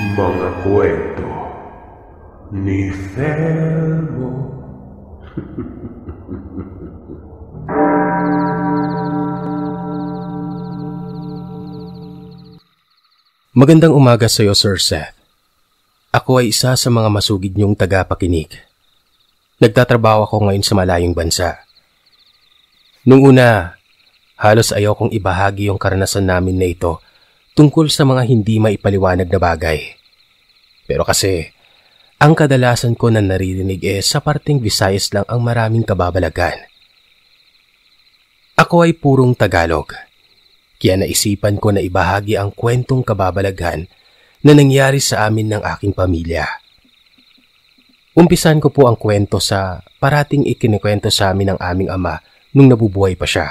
Mga kwento ni Felmo. Magandang umaga sa iyo, Sir Seth. Ako ay isa sa mga masugid niyong tagapakinig. Nagtatrabaho ako ngayon sa malayong bansa. Nung una, halos ayaw kong ibahagi yung karanasan namin na ito tungkol sa mga hindi maipaliwanag na bagay. Pero kasi, ang kadalasan ko na naririnig eh sa parting Visayas lang ang maraming kababalagan. Ako ay purong Tagalog. Kaya naisipan ko na ibahagi ang kwentong kababalaghan na nangyari sa amin ng aking pamilya. Umpisan ko po ang kwento sa parating ikinikwento sa amin ng aming ama nung nabubuhay pa siya,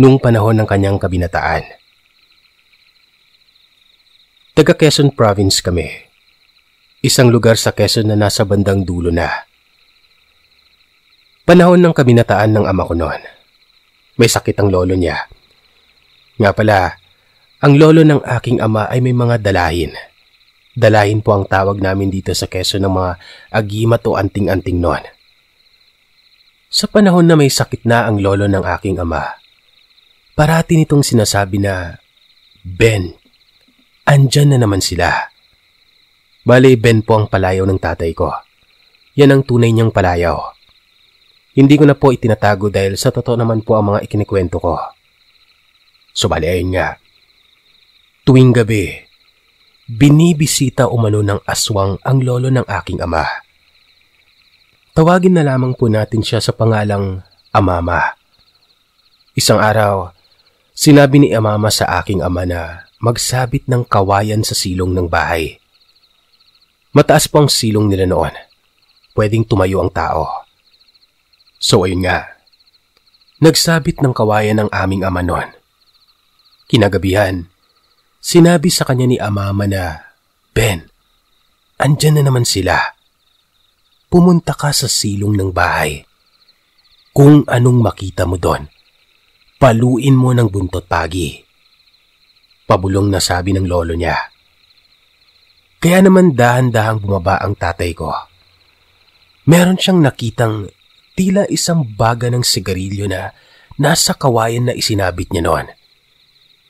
nung panahon ng kanyang kabinataan. Taga Quezon Province kami. Isang lugar sa Quezon na nasa bandang dulo na. Panahon ng kabinataan ng ama ko noon. May sakit ang lolo niya nga pala, ang lolo ng aking ama ay may mga dalahin. Dalahin po ang tawag namin dito sa Quezon ng mga agimat o anting-anting noon. Sa panahon na may sakit na ang lolo ng aking ama, parati nitong sinasabi na, Ben, andyan na naman sila. Bale, Ben po ang palayaw ng tatay ko. Yan ang tunay niyang palayaw. Hindi ko na po itinatago dahil sa totoo naman po ang mga ikinikwento ko. Subali ayun nga. Tuwing gabi, binibisita umano ng aswang ang lolo ng aking ama. Tawagin na lamang po natin siya sa pangalang Amama. Isang araw, sinabi ni Amama sa aking ama na magsabit ng kawayan sa silong ng bahay. Mataas po ang silong nila noon. Pwedeng tumayo ang tao. So ayun nga, nagsabit ng kawayan ng aming ama noon. Kinagabihan, sinabi sa kanya ni Amama na, Ben, andyan na naman sila. Pumunta ka sa silong ng bahay. Kung anong makita mo doon, paluin mo ng buntot pagi. Pabulong na sabi ng lolo niya. Kaya naman dahan-dahang bumaba ang tatay ko. Meron siyang nakitang tila isang baga ng sigarilyo na nasa kawayan na isinabit niya noon.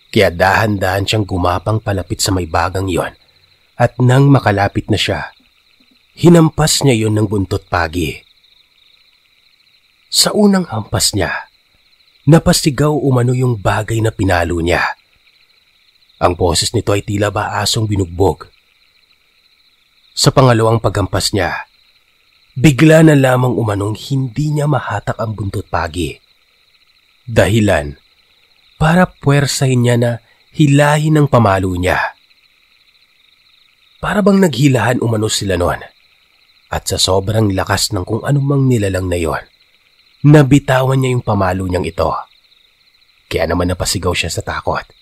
Kaya dahan-dahan siyang gumapang palapit sa may bagang yon. At nang makalapit na siya, hinampas niya yon ng buntot pagi. Sa unang hampas niya, napasigaw umano yung bagay na pinalo niya. Ang boses nito ay tila ba asong binugbog. Sa pangalawang paghampas niya, bigla na lamang umanong hindi niya mahatak ang buntot pagi. Dahilan, para puwersahin niya na hilahin ang pamalo niya. Para bang naghilahan umano sila noon. At sa sobrang lakas ng kung anumang nilalang na yon, nabitawan niya yung pamalo niyang ito. Kaya naman napasigaw siya sa takot.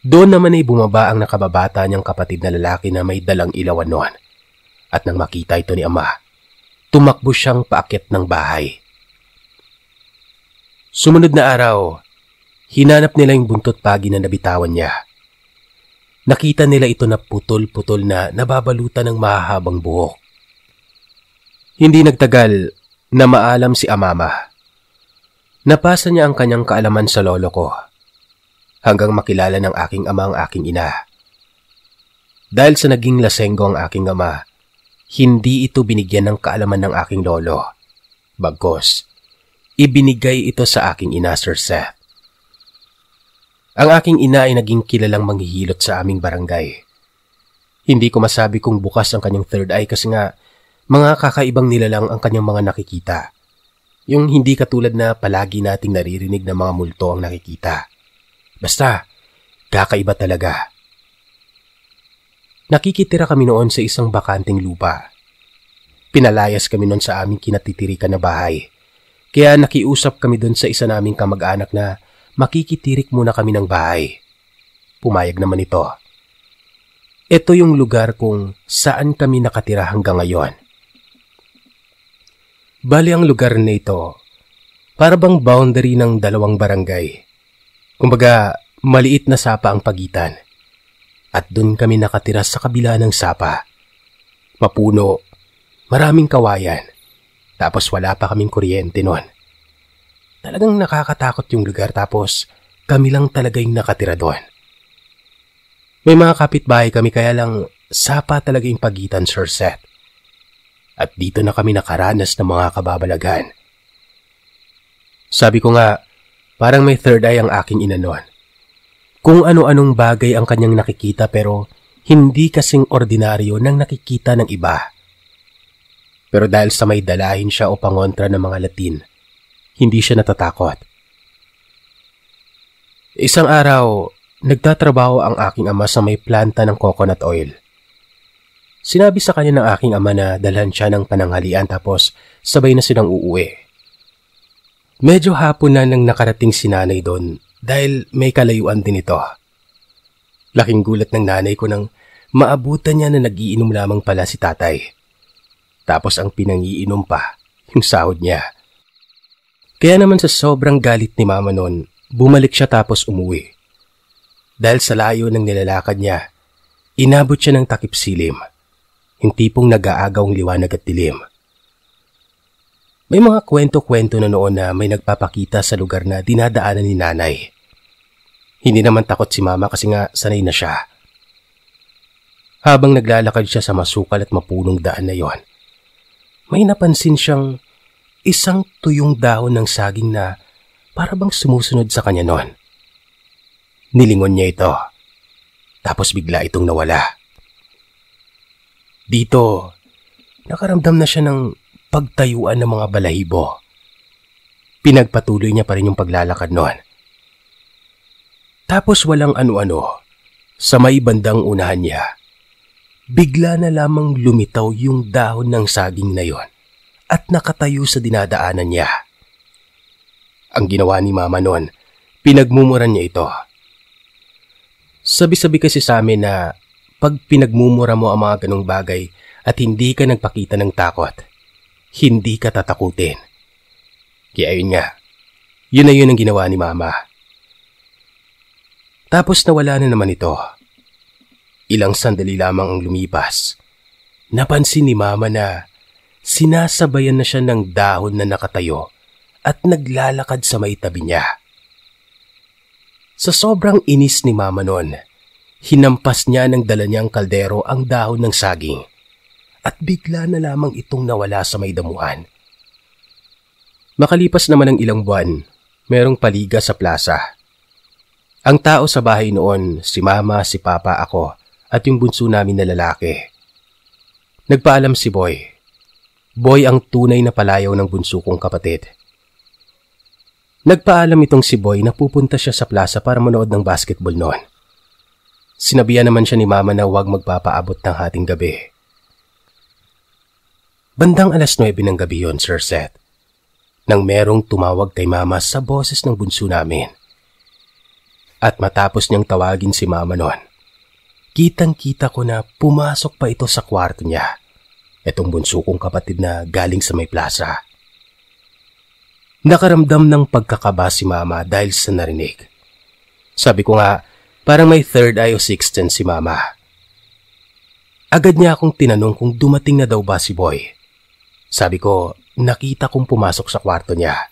Doon naman ay bumaba ang nakababata niyang kapatid na lalaki na may dalang ilawan noon. At nang makita ito ni ama, tumakbo siyang paakyat ng bahay. Sumunod na araw, Hinanap nila yung buntot pagi na nabitawan niya. Nakita nila ito na putol-putol na nababalutan ng mahahabang buhok. Hindi nagtagal na maalam si Amama. Napasa niya ang kanyang kaalaman sa lolo ko hanggang makilala ng aking ama ang aking ina. Dahil sa naging lasenggo ang aking ama, hindi ito binigyan ng kaalaman ng aking lolo. Bagkos, ibinigay ito sa aking ina, Sir Seth. Ang aking ina ay naging kilalang manghihilot sa aming barangay. Hindi ko masabi kung bukas ang kanyang third eye kasi nga mga kakaibang nilalang ang kanyang mga nakikita. Yung hindi katulad na palagi nating naririnig na mga multo ang nakikita. Basta, kakaiba talaga. Nakikitira kami noon sa isang bakanting lupa. Pinalayas kami noon sa aming kinatitirikan na bahay. Kaya nakiusap kami doon sa isa naming kamag-anak na makikitirik muna kami ng bahay. Pumayag naman ito. Ito yung lugar kung saan kami nakatira hanggang ngayon. Bali ang lugar na ito, para bang boundary ng dalawang barangay. Kumbaga, maliit na sapa ang pagitan. at doon kami nakatira sa kabila ng sapa. Mapuno, maraming kawayan, tapos wala pa kaming kuryente noon. Talagang nakakatakot yung lugar tapos kami lang talaga yung nakatira doon. May mga kapitbahay kami kaya lang sapa talaga yung pagitan, Sir Seth. At dito na kami nakaranas ng mga kababalagan. Sabi ko nga, parang may third eye ang aking inanon. Kung ano-anong bagay ang kanyang nakikita pero hindi kasing ordinaryo ng nakikita ng iba. Pero dahil sa may dalahin siya o pangontra ng mga Latin, hindi siya natatakot. Isang araw, nagtatrabaho ang aking ama sa may planta ng coconut oil. Sinabi sa kanya ng aking ama na dalhan siya ng pananghalian tapos sabay na silang uuwi. Medyo hapon na nang nakarating si nanay doon dahil may kalayuan din ito. Laking gulat ng nanay ko nang maabutan niya na nagiinom lamang pala si tatay. Tapos ang pinangiinom pa, yung sahod niya. Kaya naman sa sobrang galit ni mama noon, bumalik siya tapos umuwi. Dahil sa layo ng nilalakad niya, inabot siya ng takip silim. Yung tipong nag-aagaw liwanag at dilim. May mga kwento-kwento na noon na may nagpapakita sa lugar na dinadaanan ni nanay. Hindi naman takot si mama kasi nga sanay na siya. Habang naglalakad siya sa masukal at mapunong daan na yon, may napansin siyang isang tuyong dahon ng saging na para bang sumusunod sa kanya noon. Nilingon niya ito. Tapos bigla itong nawala. Dito, nakaramdam na siya ng pagtayuan ng mga balahibo. Pinagpatuloy niya pa rin yung paglalakad noon. Tapos walang ano-ano, sa may bandang unahan niya, bigla na lamang lumitaw yung dahon ng saging na yon at nakatayo sa dinadaanan niya. Ang ginawa ni mama noon, pinagmumuran niya ito. Sabi-sabi kasi sa amin na pag pinagmumura mo ang mga ganong bagay at hindi ka nagpakita ng takot, hindi ka tatakutin. Kaya yun nga, yun na yun ang ginawa ni Mama. Tapos nawala na naman ito. Ilang sandali lamang ang lumipas. Napansin ni Mama na sinasabayan na siya ng dahon na nakatayo at naglalakad sa may tabi niya. Sa sobrang inis ni Mama noon, hinampas niya ng dala niyang kaldero ang dahon ng saging at bigla na lamang itong nawala sa may damuhan. Makalipas naman ng ilang buwan, merong paliga sa plaza. Ang tao sa bahay noon, si mama, si papa, ako, at yung bunso namin na lalaki. Nagpaalam si Boy. Boy ang tunay na palayaw ng bunso kong kapatid. Nagpaalam itong si Boy na pupunta siya sa plaza para manood ng basketball noon. Sinabihan naman siya ni mama na huwag magpapaabot ng hating gabi. Bandang alas 9 ng gabi yon, Sir Seth. Nang merong tumawag kay Mama sa boses ng bunso namin. At matapos niyang tawagin si Mama noon, kitang-kita ko na pumasok pa ito sa kwarto niya. Itong bunso kong kapatid na galing sa may plaza. Nakaramdam ng pagkakaba si Mama dahil sa narinig. Sabi ko nga, parang may third eye o sixth sense si Mama. Agad niya akong tinanong kung dumating na daw ba si Boy. Sabi ko, nakita kong pumasok sa kwarto niya.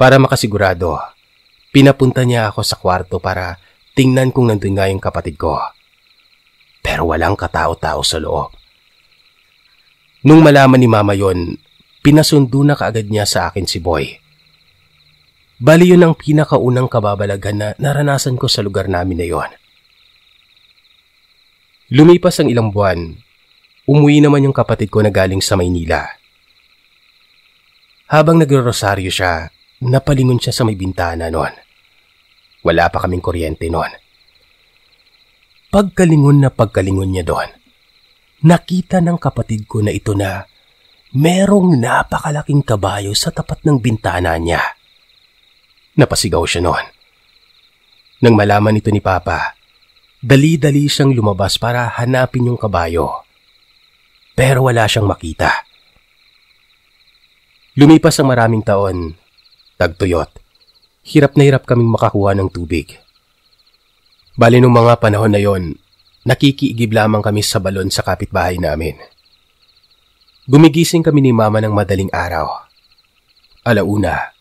Para makasigurado, pinapunta niya ako sa kwarto para tingnan kung nandun nga yung kapatid ko. Pero walang katao-tao sa loob. Nung malaman ni mama yon, pinasundo na kaagad niya sa akin si Boy. Bali yun ang pinakaunang kababalagan na naranasan ko sa lugar namin na yon. Lumipas ang ilang buwan, Umuwi naman yung kapatid ko na galing sa Maynila. Habang nagro-rosaryo siya, napalingon siya sa may bintana noon. Wala pa kaming kuryente noon. Pagkalingon na pagkalingon niya doon, nakita ng kapatid ko na ito na merong napakalaking kabayo sa tapat ng bintana niya. Napasigaw siya noon. Nang malaman ito ni Papa, dali-dali siyang lumabas para hanapin yung kabayo pero wala siyang makita. Lumipas ang maraming taon, tagtuyot. Hirap na hirap kaming makakuha ng tubig. Bali nung mga panahon na yon, nakikiigib lamang kami sa balon sa kapitbahay namin. Gumigising kami ni mama ng madaling araw. Alauna,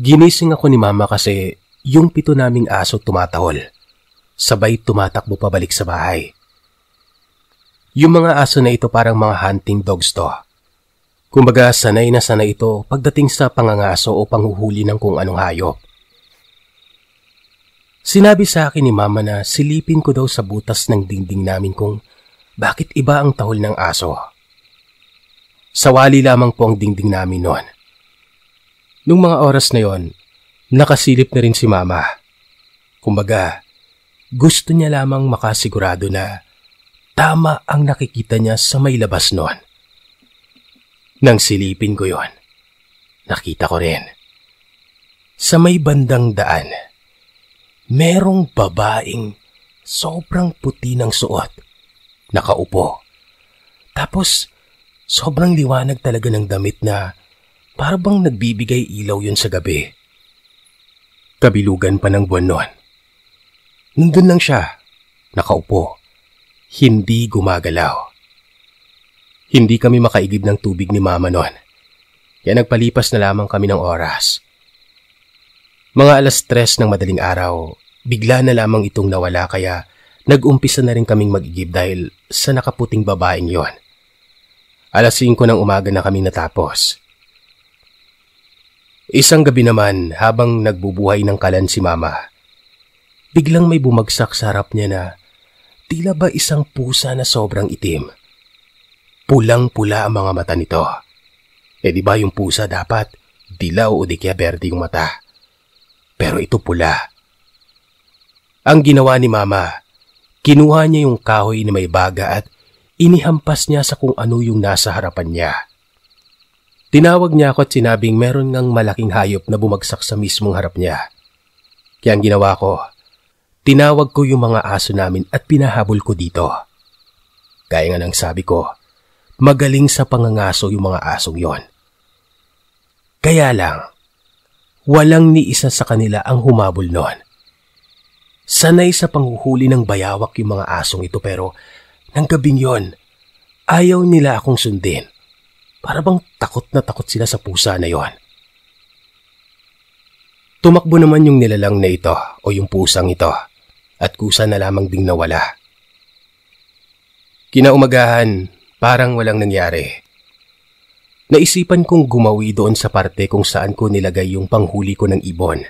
ginising ako ni mama kasi yung pito naming aso tumatahol. Sabay tumatakbo pabalik sa bahay. Yung mga aso na ito parang mga hunting dogs to. Kumbaga sanay na sanay ito pagdating sa pangangaso o panghuhuli ng kung anong hayop. Sinabi sa akin ni mama na silipin ko daw sa butas ng dingding namin kung bakit iba ang tahol ng aso. Sawali lamang po ang dingding namin noon. Nung mga oras na yon, nakasilip na rin si mama. Kumbaga, gusto niya lamang makasigurado na tama ang nakikita niya sa may labas noon. Nang silipin ko yon, nakita ko rin. Sa may bandang daan, merong babaeng sobrang puti ng suot. Nakaupo. Tapos, sobrang liwanag talaga ng damit na parang nagbibigay ilaw yun sa gabi. Kabilugan pa ng buwan noon. Nandun lang siya, nakaupo, hindi gumagalaw. Hindi kami makaigib ng tubig ni mama noon. Kaya nagpalipas na lamang kami ng oras. Mga alas tres ng madaling araw, bigla na lamang itong nawala kaya nag-umpisa na rin kaming magigib dahil sa nakaputing babaeng yon. Alas 5 ng umaga na kaming natapos. Isang gabi naman habang nagbubuhay ng kalan si mama, biglang may bumagsak sa harap niya na tila ba isang pusa na sobrang itim. Pulang-pula ang mga mata nito. E di ba yung pusa dapat dilaw o di kaya berde yung mata. Pero ito pula. Ang ginawa ni mama, kinuha niya yung kahoy na may baga at inihampas niya sa kung ano yung nasa harapan niya. Tinawag niya ako at sinabing meron ngang malaking hayop na bumagsak sa mismong harap niya. Kaya ang ginawa ko, tinawag ko yung mga aso namin at pinahabol ko dito. Kaya nga nang sabi ko, magaling sa pangangaso yung mga asong yon. Kaya lang, walang ni isa sa kanila ang humabol noon. Sanay sa panghuhuli ng bayawak yung mga asong ito pero nang gabing yon, ayaw nila akong sundin. Para bang takot na takot sila sa pusa na yon. Tumakbo naman yung nilalang na ito o yung pusang ito at kusa na lamang ding nawala. Kinaumagahan, Parang walang nangyari. Naisipan kong gumawi doon sa parte kung saan ko nilagay yung panghuli ko ng ibon.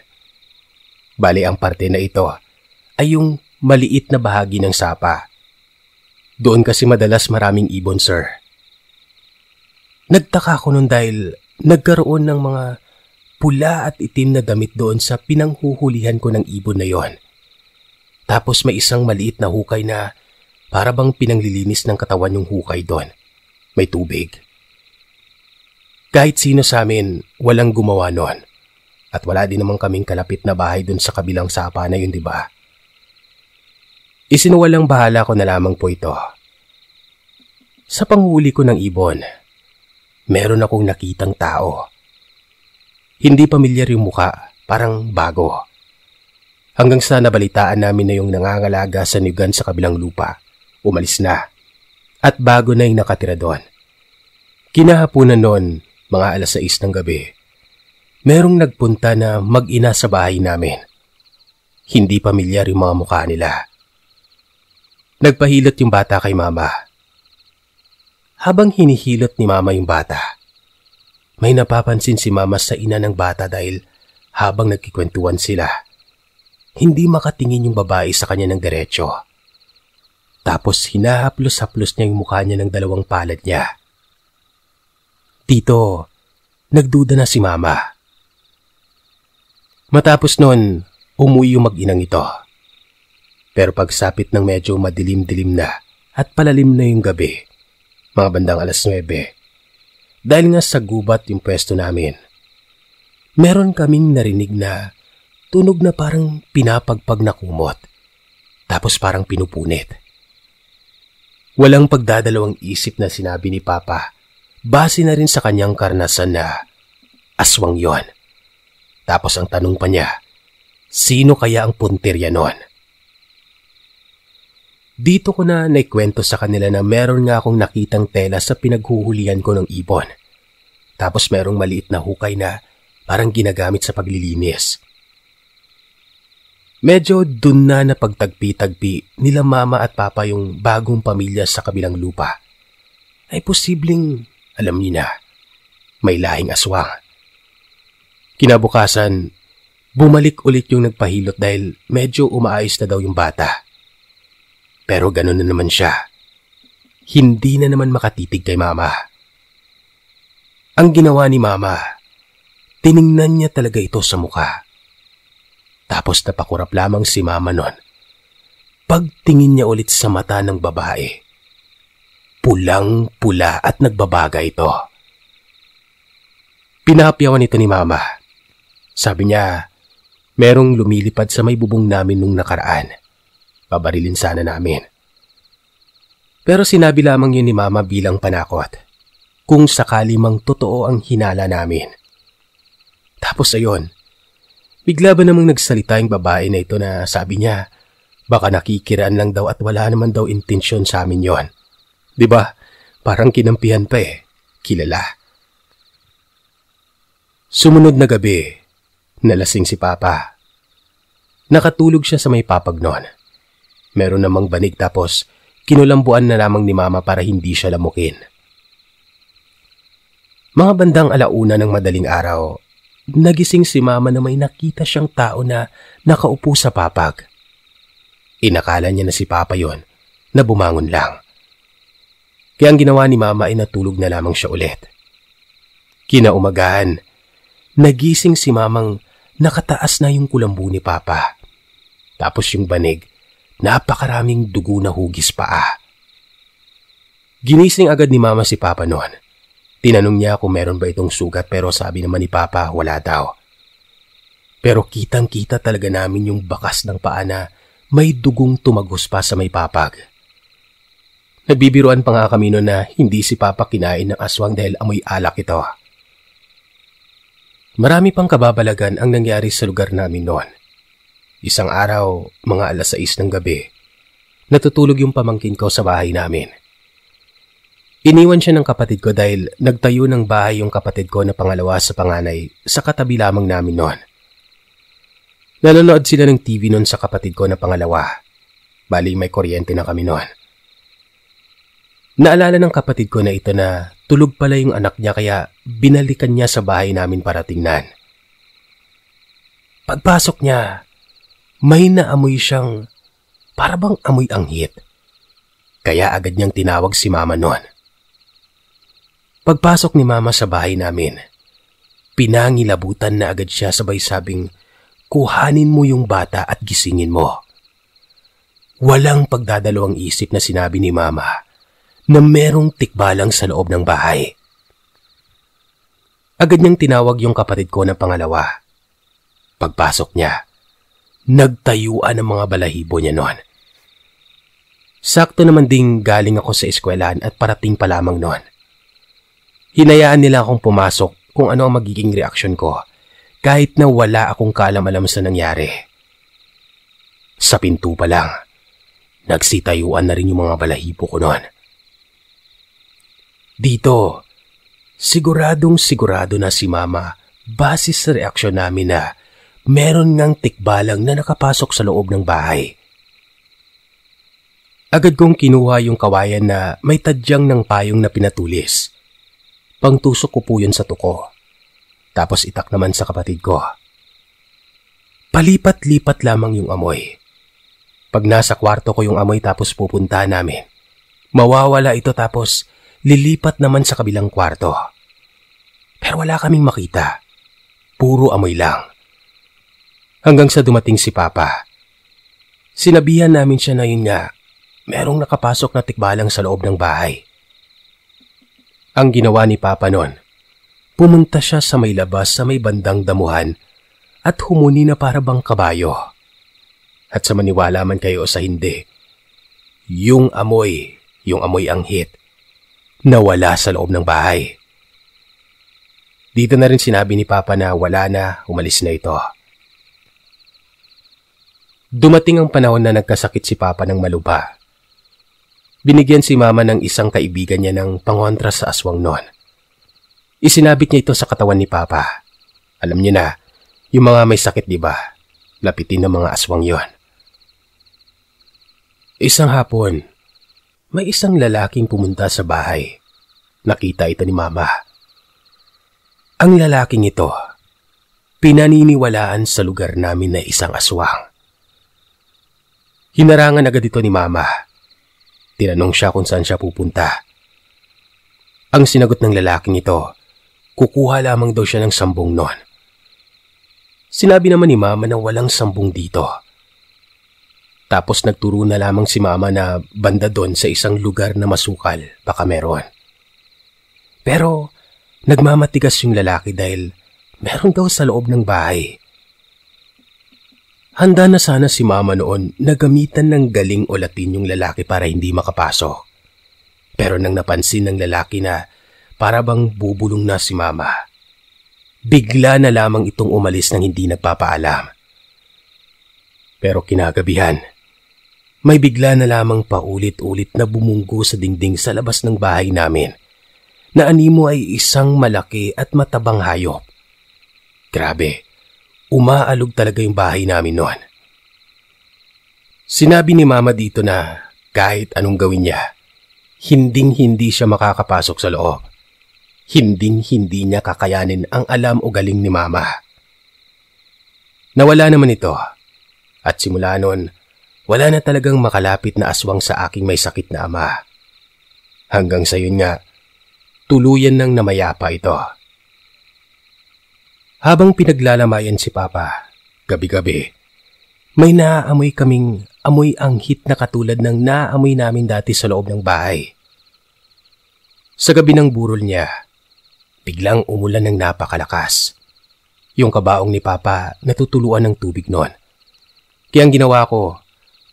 Bali ang parte na ito ay yung maliit na bahagi ng sapa. Doon kasi madalas maraming ibon, sir. Nagtaka ko nun dahil nagkaroon ng mga pula at itim na damit doon sa pinanghuhulihan ko ng ibon na yon. Tapos may isang maliit na hukay na para bang pinanglilinis ng katawan yung hukay doon. May tubig. Kahit sino sa amin, walang gumawa noon. At wala din naman kaming kalapit na bahay doon sa kabilang sapa na yun, di ba? Isinuwalang bahala ko na lamang po ito. Sa panghuli ko ng ibon, meron akong nakitang tao. Hindi pamilyar yung muka, parang bago. Hanggang sa nabalitaan namin na yung nangangalaga sa nigan sa kabilang lupa umalis na. At bago na yung nakatira doon. Kinahapunan noon, mga alas 6 ng gabi, merong nagpunta na mag-ina sa bahay namin. Hindi pamilyar yung mga mukha nila. Nagpahilot yung bata kay mama. Habang hinihilot ni mama yung bata, may napapansin si mama sa ina ng bata dahil habang nagkikwentuhan sila, hindi makatingin yung babae sa kanya ng diretsyo. Tapos hinahaplos-haplos niya yung mukha niya ng dalawang palad niya. Tito, nagduda na si mama. Matapos nun, umuwi yung mag-inang ito. Pero pagsapit ng medyo madilim-dilim na at palalim na yung gabi, mga bandang alas 9, dahil nga sa gubat yung pwesto namin, meron kaming narinig na tunog na parang pinapagpag na kumot, tapos parang pinupunit. Walang pagdadalawang isip na sinabi ni Papa. Base na rin sa kanyang karnasan na aswang yon. Tapos ang tanong pa niya, sino kaya ang puntirya noon? Dito ko na naikwento sa kanila na meron nga akong nakitang tela sa pinaghuhulihan ko ng ibon. Tapos merong maliit na hukay na parang ginagamit sa paglilinis. Medyo dun na na pagtagpi-tagpi nila mama at papa yung bagong pamilya sa kabilang lupa. Ay posibleng, alam niyo na, may lahing aswang. Kinabukasan, bumalik ulit yung nagpahilot dahil medyo umaayos na daw yung bata. Pero ganun na naman siya. Hindi na naman makatitig kay mama. Ang ginawa ni mama, tiningnan niya talaga ito sa mukha. Tapos napakurap lamang si mama nun. Pagtingin niya ulit sa mata ng babae, pulang-pula at nagbabaga ito. Pinahapyawan ito ni mama. Sabi niya, merong lumilipad sa may bubong namin nung nakaraan. Babarilin sana namin. Pero sinabi lamang yun ni Mama bilang panakot. Kung sakali mang totoo ang hinala namin. Tapos ayon, bigla ba namang nagsalita yung babae na ito na sabi niya, baka nakikiraan lang daw at wala naman daw intensyon sa amin yon. ba? Diba? Parang kinampihan pa eh. Kilala. Sumunod na gabi, nalasing si Papa. Nakatulog siya sa may papag. Meron namang banig tapos kinulambuan na lamang ni mama para hindi siya lamukin. Mga bandang alauna ng madaling araw, nagising si mama na may nakita siyang tao na nakaupo sa papag. Inakala niya na si papa yon na bumangon lang. Kaya ang ginawa ni mama ay natulog na lamang siya ulit. Kinaumagahan, nagising si mamang nakataas na yung kulambu ni papa. Tapos yung banig Napakaraming dugo na hugis paa. Ginising agad ni mama si papa noon. Tinanong niya kung meron ba itong sugat pero sabi naman ni papa wala daw. Pero kitang kita talaga namin yung bakas ng paa na may dugong tumagos pa sa may papag. Nagbibiruan pa nga kami noon na hindi si Papa kinain ng aswang dahil amoy alak ito. Marami pang kababalagan ang nangyari sa lugar namin noon. Isang araw, mga alas 6 ng gabi, natutulog yung pamangkin ko sa bahay namin. Iniwan siya ng kapatid ko dahil nagtayo ng bahay yung kapatid ko na pangalawa sa panganay sa katabi lamang namin noon. Nanonood sila ng TV noon sa kapatid ko na pangalawa. Bali may kuryente na kami noon. Naalala ng kapatid ko na ito na tulog pala yung anak niya kaya binalikan niya sa bahay namin para tingnan. Pagpasok niya, may naamoy siyang para bang amoy anghit. Kaya agad niyang tinawag si mama noon. Pagpasok ni mama sa bahay namin, pinangilabutan na agad siya sabay sabing, kuhanin mo yung bata at gisingin mo. Walang pagdadalawang isip na sinabi ni mama na merong tikbalang sa loob ng bahay. Agad niyang tinawag yung kapatid ko na pangalawa. Pagpasok niya, nagtayuan ng mga balahibo niya noon. Sakto naman ding galing ako sa eskwelahan at parating pa lamang noon. Hinayaan nila akong pumasok kung ano ang magiging reaksyon ko kahit na wala akong kaalam-alam sa nangyari. Sa pinto pa lang, nagsitayuan na rin yung mga balahibo ko noon. Dito, siguradong sigurado na si mama base sa reaksyon namin na meron ngang tikbalang na nakapasok sa loob ng bahay. Agad kong kinuha yung kawayan na may tadyang ng payong na pinatulis. Pangtusok ko po yun sa tuko. Tapos itak naman sa kapatid ko. Palipat-lipat lamang yung amoy. Pag nasa kwarto ko yung amoy tapos pupunta namin, mawawala ito tapos lilipat naman sa kabilang kwarto. Pero wala kaming makita. Puro amoy lang hanggang sa dumating si Papa. Sinabihan namin siya na yun nga, merong nakapasok na tikbalang sa loob ng bahay. Ang ginawa ni Papa noon, pumunta siya sa may labas sa may bandang damuhan at humuni na para bang kabayo. At sa maniwala man kayo sa hindi, yung amoy, yung amoy ang hit, nawala sa loob ng bahay. Dito na rin sinabi ni Papa na wala na, umalis na ito. Dumating ang panahon na nagkasakit si Papa ng maluba. Binigyan si mama ng isang kaibigan niya ng pangontra sa aswang noon. Isinabit niya ito sa katawan ni Papa. Alam niyo na, yung mga may sakit di ba? Lapitin ng mga aswang yon. Isang hapon, may isang lalaking pumunta sa bahay. Nakita ito ni Mama. Ang lalaking ito, pinaniniwalaan sa lugar namin na isang aswang. Hinarangan agad ito ni Mama. Tinanong siya kung saan siya pupunta. Ang sinagot ng lalaking ito, kukuha lamang daw siya ng sambong noon. Sinabi naman ni Mama na walang sambong dito. Tapos nagturo na lamang si Mama na banda doon sa isang lugar na masukal, baka meron. Pero nagmamatigas yung lalaki dahil meron daw sa loob ng bahay. Handa na sana si Mama noon na gamitan ng galing o latin yung lalaki para hindi makapasok. Pero nang napansin ng lalaki na para bang bubulong na si Mama, bigla na lamang itong umalis nang hindi nagpapaalam. Pero kinagabihan, may bigla na lamang paulit-ulit na bumunggo sa dingding sa labas ng bahay namin na animo ay isang malaki at matabang hayop. Grabe, umaalog talaga yung bahay namin noon. Sinabi ni mama dito na kahit anong gawin niya, hinding-hindi siya makakapasok sa loob. Hinding-hindi niya kakayanin ang alam o galing ni mama. Nawala naman ito at simula noon wala na talagang makalapit na aswang sa aking may sakit na ama. Hanggang sa yun nga, tuluyan nang namayapa ito. Habang pinaglalamayan si Papa, gabi-gabi, may naaamoy kaming amoy anghit na katulad ng naaamoy namin dati sa loob ng bahay. Sa gabi ng burol niya, biglang umulan ng napakalakas. Yung kabaong ni Papa natutuluan ng tubig noon. Kaya ang ginawa ko,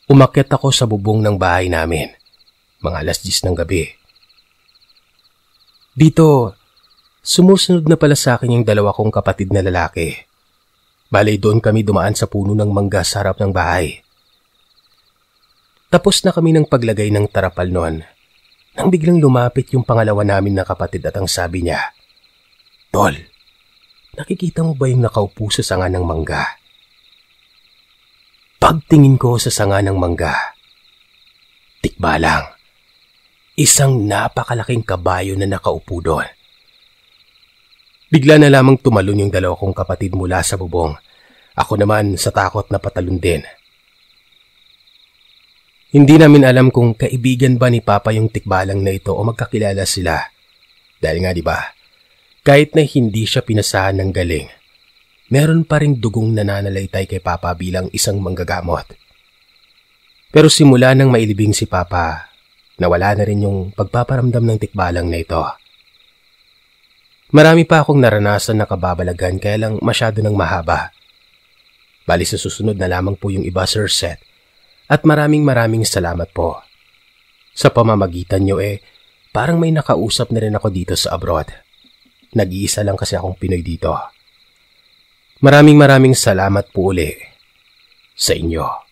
Umakyat ako sa bubong ng bahay namin. Mga alas 10 ng gabi. Dito, sumusunod na pala sa akin yung dalawa kong kapatid na lalaki. Balay doon kami dumaan sa puno ng mangga sa harap ng bahay. Tapos na kami ng paglagay ng tarapal noon nang biglang lumapit yung pangalawa namin na kapatid at ang sabi niya, Tol, nakikita mo ba yung nakaupo sa sanga ng mangga? Pagtingin ko sa sanga ng mangga, tikba lang. Isang napakalaking kabayo na nakaupo doon. Bigla na lamang tumalon yung dalawa kong kapatid mula sa bubong. Ako naman sa takot na patalon din. Hindi namin alam kung kaibigan ba ni Papa yung tikbalang na ito o magkakilala sila. Dahil nga di ba, kahit na hindi siya pinasahan ng galing, meron pa ring dugong nananalaytay kay Papa bilang isang manggagamot. Pero simula nang mailibing si Papa, nawala na rin yung pagpaparamdam ng tikbalang na ito. Marami pa akong naranasan na kababalagan kaya lang masyado ng mahaba. Bali sa susunod na lamang po yung iba Sir Seth at maraming maraming salamat po. Sa pamamagitan nyo eh, parang may nakausap na rin ako dito sa abroad. Nag-iisa lang kasi akong Pinoy dito. Maraming maraming salamat po uli sa inyo.